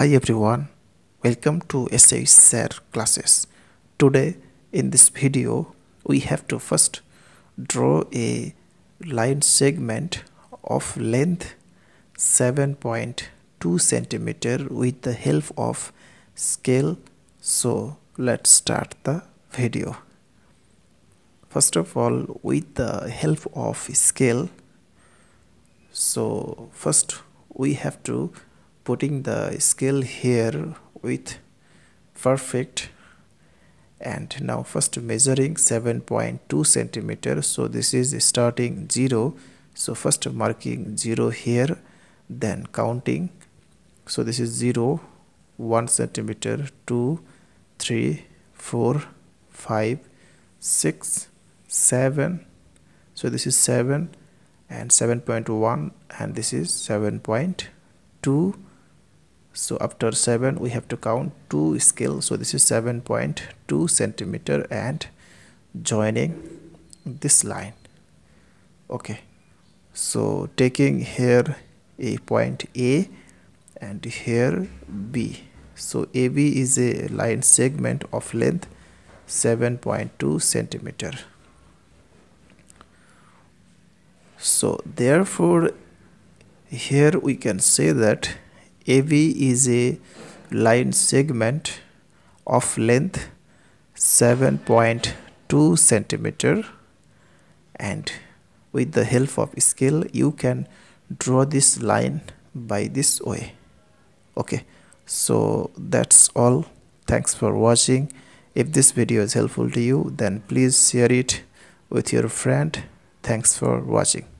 Hi everyone, welcome to SH Sir classes. Today in this video we have to first draw a line segment of length 7.2 centimeter with the help of scale. So let's start the video. First of all with the help of scale so first we have to putting the scale here with perfect and now first measuring 7.2 centimeter. So this is starting 0 so first marking 0 here then counting. So this is 0 1 centimeter 2 3 4 5 6 7 so this is 7 and 7.1 and this is 7.2 so after 7 we have to count 2 scale. So this is 7.2 centimeter and joining this line. Okay. So taking here a point A and here B. So AB is a line segment of length 7.2 centimeter. So therefore here we can say that AB is a line segment of length 7.2 centimeter and with the help of scale you can draw this line by this way. Okay so that's all. Thanks for watching. If this video is helpful to you then please share it with your friend. Thanks for watching